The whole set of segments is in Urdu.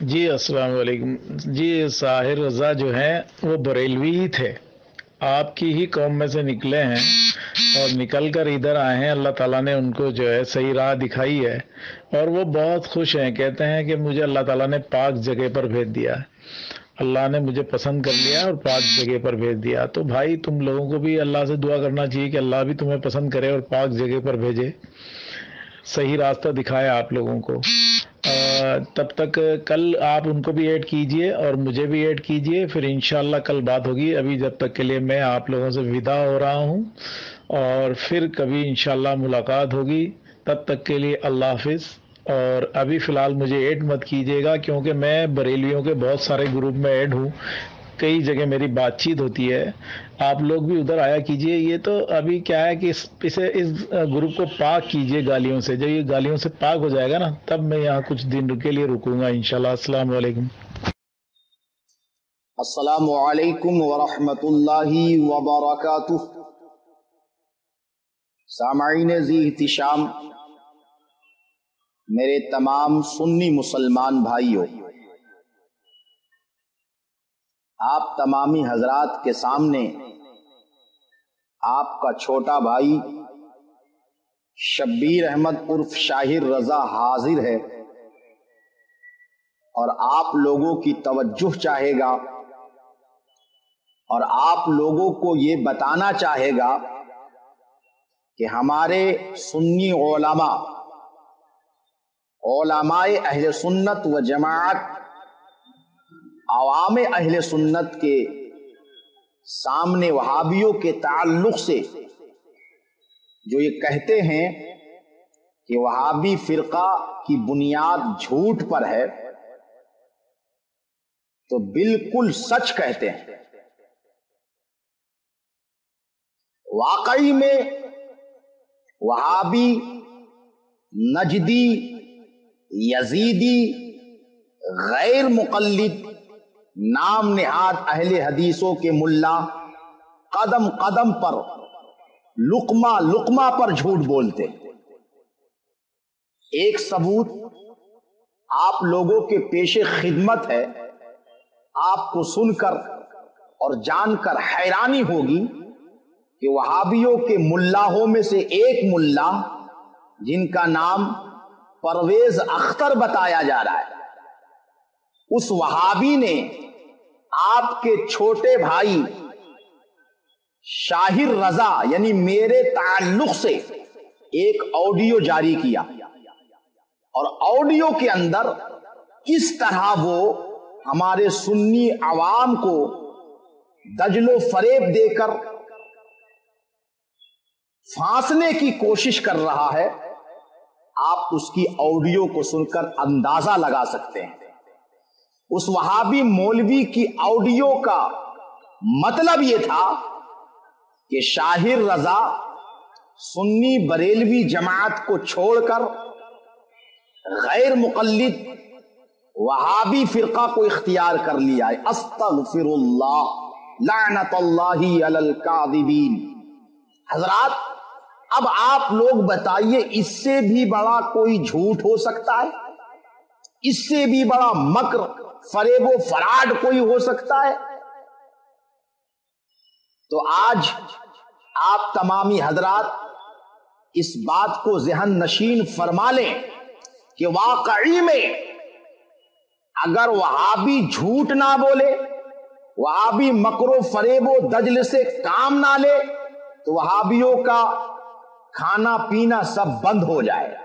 جی السلام علیکم۔ جی ساحر رضا جو ہیں، وہ بریلوی ہی تھے۔ آپ کی ہی قوم میں سے نکلے ہیں اور نکل کر ادھر آئے ہیں۔ اللہ تعالیٰ نے ان کو جو ہے صحیح راہ دکھائی ہے۔ اور وہ بہت خوش ہیں، کہتے ہیں کہ مجھے اللہ تعالیٰ نے پاک جگہ پر بھیج دیا۔ ہے اللہ نے مجھے پسند کر لیا اور پاک جگہ پر بھیج دیا۔ تو بھائی، تم لوگوں کو بھی اللہ سے دعا کرنا چاہیے کہ اللہ بھی تمہیں پسند کرے اور پاک جگہ پر بھیجے۔ صحیح راستہ دکھایا آپ لوگوں کو۔ تب تک کل آپ ان کو بھی ایڈ کیجیے اور مجھے بھی ایڈ کیجیے، پھر انشاءاللہ کل بات ہوگی۔ ابھی جب تک کے لیے میں آپ لوگوں سے ودا ہو رہا ہوں اور پھر کبھی انشاءاللہ ملاقات ہوگی۔ تب تک کے لیے اللہ حافظ۔ اور ابھی فی الحال مجھے ایڈ مت کیجیے گا کیونکہ میں بریلیوں کے بہت سارے گروپ میں ایڈ ہوں۔ کئی جگہ میری بات چیت ہوتی ہے۔ آپ لوگ بھی ادھر آیا کیجیے۔ یہ تو ابھی کیا ہے کہ اسے اس گروپ کو پاک کیجیے گالیوں سے۔ جب یہ گالیوں سے پاک ہو جائے گا نا، تب میں یہاں کچھ دن کے لیے رکوں گا انشاءاللہ۔ السلام علیکم۔ السلام علیکم ورحمۃ اللہ وبرکاتہ۔ سامعین زی احتشام میرے تمام سنی مسلمان بھائیوں آپ تمامی حضرات کے سامنے آپ کا چھوٹا بھائی شبیر احمد عرف شاہر رضا حاضر ہے اور آپ لوگوں کی توجہ چاہے گا اور آپ لوگوں کو یہ بتانا چاہے گا کہ ہمارے سنی علماء علماء اہل سنت و جماعت عوام اہل سنت کے سامنے وہابیوں کے تعلق سے جو یہ کہتے ہیں کہ وہابی فرقہ کی بنیاد جھوٹ پر ہے، تو بالکل سچ کہتے ہیں۔ واقعی میں وہابی نجدی، یزیدی، غیر مقلد نام نہاد اہل حدیثوں کے ملا قدم قدم پر لقمہ لقمہ پر جھوٹ بولتے۔ ایک ثبوت، آپ لوگوں کے پیش خدمت ہے، آپ کو سن کر اور جان کر حیرانی ہوگی کہ وہابیوں کے ملاحوں میں سے ایک ملا جن کا نام پرویز اختر بتایا جا رہا ہے۔ اس وہابی نے آپ کے چھوٹے بھائی شاہر رضا یعنی میرے تعلق سے ایک آڈیو جاری کیا۔ اور آڈیو کے اندر کس طرح وہ ہمارے سنی عوام کو دجل و فریب دے کر پھانسنے کی کوشش کر رہا ہے، آپ اس کی آڈیو کو سن کر اندازہ لگا سکتے ہیں۔ اس وہابی مولوی کی آڈیو کا مطلب یہ تھا کہ شاہر رضا سنی بریلوی جماعت کو چھوڑ کر غیر مقلد وہابی فرقہ کو اختیار کر لیا ہے۔ استغفر اللہ لعنت اللہ علی الکاذبین۔ حضرات، اب آپ لوگ بتائیے، اس سے بھی بڑا کوئی جھوٹ ہو سکتا ہے؟ اس سے بھی بڑا مکر فریب و فراڈ کوئی ہو سکتا ہے؟ تو آج آپ تمامی حضرات اس بات کو ذہن نشین فرما لیں کہ واقعی میں اگر وہابی جھوٹ نہ بولے، وہابی مکر و فریب و دجل سے کام نہ لے، تو وہابیوں کا کھانا پینا سب بند ہو جائے۔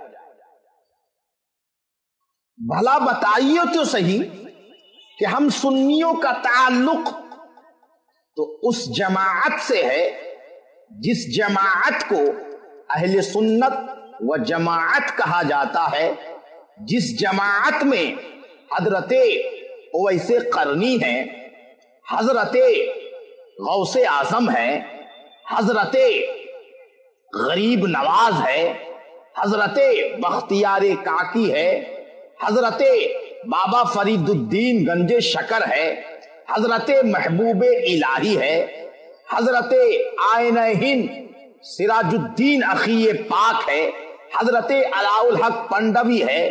بھلا بتائیے تو صحیح کہ ہم سنیوں کا تعلق تو اس جماعت سے ہے جس جماعت کو اہل سنت و جماعت کہا جاتا ہے، جس جماعت میں حضرت ویسے کرنی ہے حضرت غوث اعظم ہے حضرت غریب نواز ہے حضرت بختیار کاکی ہے حضرت بابا فرید الدین گنج شکر ہے، حضرت محبوب الہی ہے، حضرت آئین ہند سراج الدین عقی پاک ہے، حضرت علاء الحق پنڈوی ہے،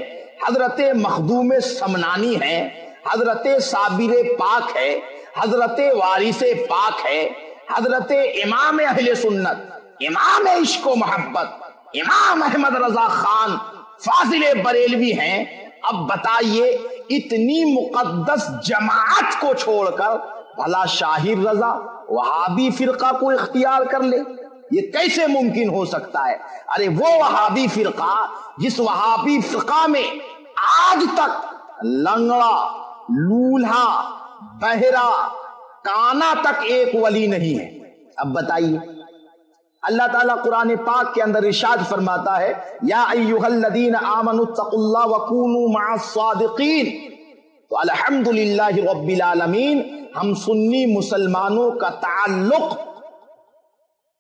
حضرت مخدوم سمنانی ہے، حضرت صابر پاک ہے، حضرت وارث پاک ہے، حضرت امام اہل سنت، امام عشق و محبت، امام احمد رضا خان فاضل بریلوی ہیں اب بتائیے اتنی مقدس جماعت کو چھوڑ کر بھلا شاہر رضا وہابی فرقہ کو اختیار کر لے۔ یہ کیسے ممکن ہو سکتا ہے؟ ارے وہ وہابی فرقہ جس وہابی فرقہ میں آج تک لنگڑا، لولہا، بہرا، کانا تک ایک ولی نہیں ہے۔ اب بتائیے اللہ تعالیٰ قرآن پاک کے اندر ارشاد فرماتا ہے، یا ایوہ الذین آمنوا اتقوا اللہ وکونوا مع الصادقین۔ تو الحمدللہ رب العالمین، ہم سنی مسلمانوں کا تعلق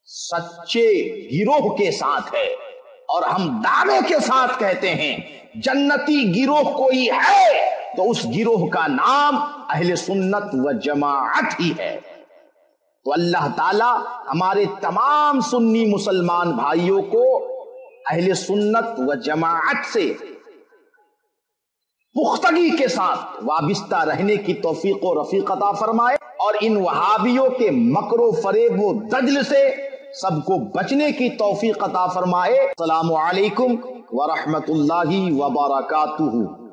سچے گروہ کے ساتھ ہے اور ہم دعوے کے ساتھ کہتے ہیں، جنتی گروہ کوئی ہے تو اس گروہ کا نام اہل سنت و جماعت ہی ہے۔ تو اللہ تعالی ہمارے تمام سنی مسلمان بھائیوں کو اہل سنت و جماعت سے پختگی کے ساتھ وابستہ رہنے کی توفیق و رفیق عطا فرمائے اور ان وہابیوں کے مکر و فریب و دجل سے سب کو بچنے کی توفیق عطا فرمائے۔ السلام علیکم ورحمۃ اللہ وبرکاتہ۔